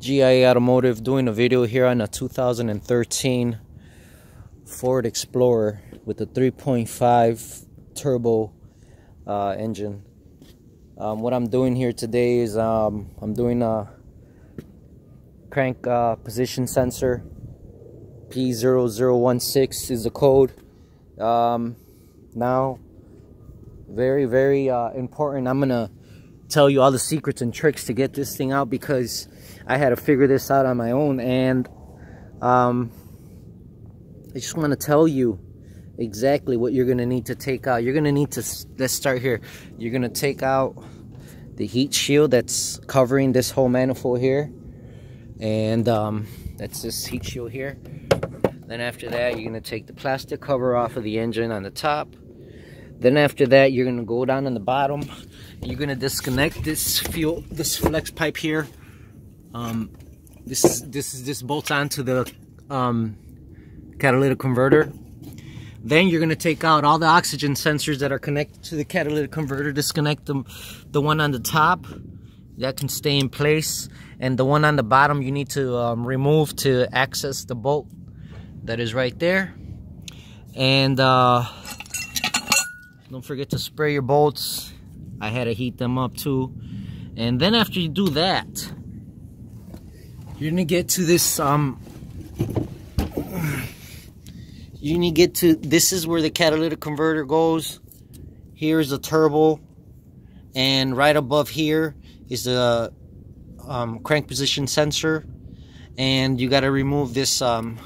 GIA Automotive doing a video here on a 2013 Ford Explorer with a 3.5 turbo uh, engine. Um, what I'm doing here today is um, I'm doing a crank uh, position sensor. P0016 is the code. Um, now, very, very uh, important. I'm gonna tell you all the secrets and tricks to get this thing out because I had to figure this out on my own and um, I just want to tell you exactly what you're going to need to take out. You're going to need to, let's start here. You're going to take out the heat shield that's covering this whole manifold here. And um, that's this heat shield here. Then after that, you're going to take the plastic cover off of the engine on the top. Then after that, you're going to go down on the bottom you're gonna disconnect this fuel this flex pipe here um, this is this is this bolts onto the um, catalytic converter. Then you're gonna take out all the oxygen sensors that are connected to the catalytic converter disconnect them the one on the top that can stay in place and the one on the bottom you need to um, remove to access the bolt that is right there. And uh, don't forget to spray your bolts. I had to heat them up too. And then after you do that, you're gonna get to this, um, you need to get to, this is where the catalytic converter goes. Here's the turbo. And right above here is the um, crank position sensor. And you gotta remove this, um,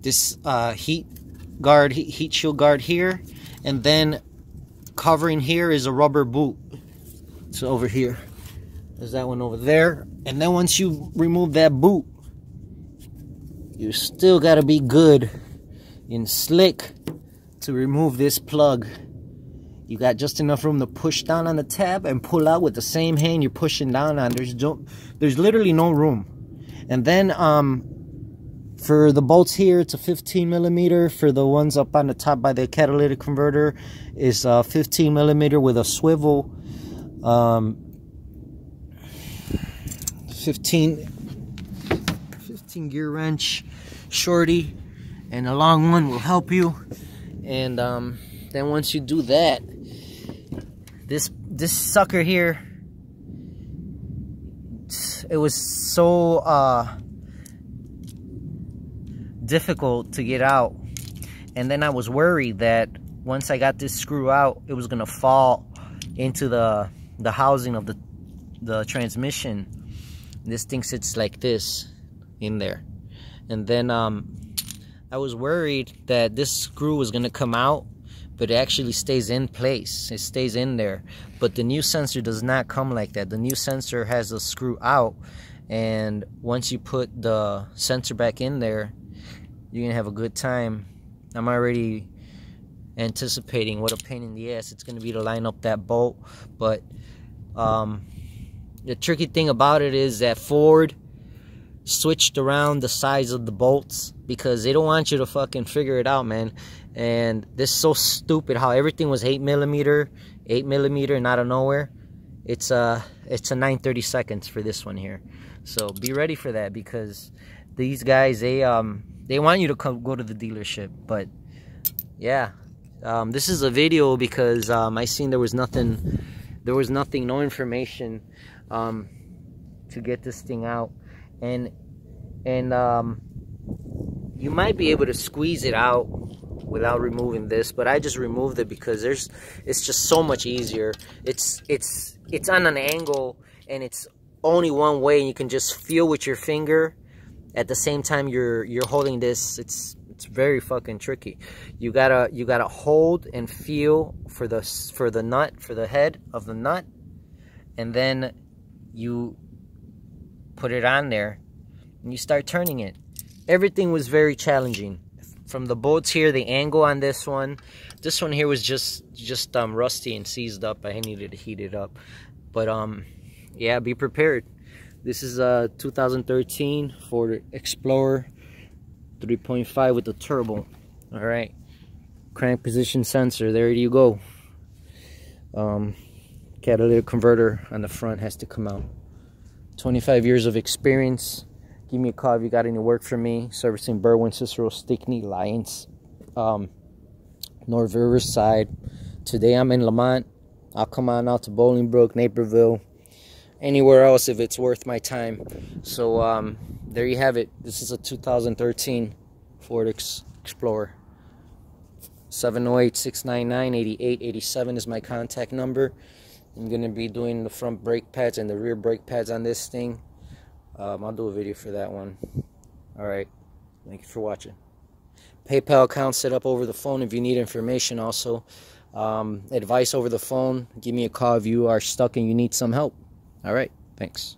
this uh, heat guard, heat shield guard here. And then covering here is a rubber boot. It's over here. There's that one over there. And then once you remove that boot, you still got to be good and slick to remove this plug. You got just enough room to push down on the tab and pull out with the same hand you're pushing down on. There's no, there's literally no room. And then um, for the bolts here, it's a 15 millimeter. For the ones up on the top by the catalytic converter, is a 15 millimeter with a swivel. Um, 15, 15 gear wrench, shorty, and a long one will help you. And um, then once you do that, this this sucker here, it was so. Uh, difficult to get out. And then I was worried that once I got this screw out, it was gonna fall into the the housing of the the transmission. This thing sits like this in there. And then um, I was worried that this screw was gonna come out, but it actually stays in place. It stays in there. But the new sensor does not come like that. The new sensor has a screw out and once you put the sensor back in there you're gonna have a good time. I'm already anticipating what a pain in the ass it's gonna be to line up that bolt. But um, the tricky thing about it is that Ford switched around the size of the bolts because they don't want you to fucking figure it out, man. And this is so stupid how everything was eight millimeter, eight millimeter, and out of nowhere, it's a it's a 930 seconds for this one here. So be ready for that because these guys they um they want you to come go to the dealership but yeah um, this is a video because um, I seen there was nothing there was nothing no information um, to get this thing out. And and um, you might be able to squeeze it out without removing this but I just removed it because there's it's just so much easier. It's it's it's on an angle and it's only one way and you can just feel with your finger at the same time you're you're holding this. It's it's very fucking tricky. You gotta you gotta hold and feel for the for the nut for the head of the nut and then you put it on there and you start turning it everything was very challenging from the bolts here the angle on this one this one here was just just um rusty and seized up i needed to heat it up but um yeah be prepared this is a 2013 Ford Explorer 3.5 with the turbo. All right, crank position sensor. There you go. Um, catalytic converter on the front has to come out. 25 years of experience. Give me a call if you got any work for me. Servicing Berwyn, Cicero, Stickney, Lyons, um, North Riverside. Today I'm in Lemont. I'll come on out to Bolingbrook, Naperville, anywhere else if it's worth my time. So um, there you have it. This is a 2013 Ford Explorer. 708-699-8887 is my contact number. I'm going to be doing the front brake pads and the rear brake pads on this thing. Um, I'll do a video for that one. Alright, thank you for watching. PayPal account set up over the phone if you need information also. Um, advice over the phone. Give me a call if you are stuck and you need some help. Alright, thanks.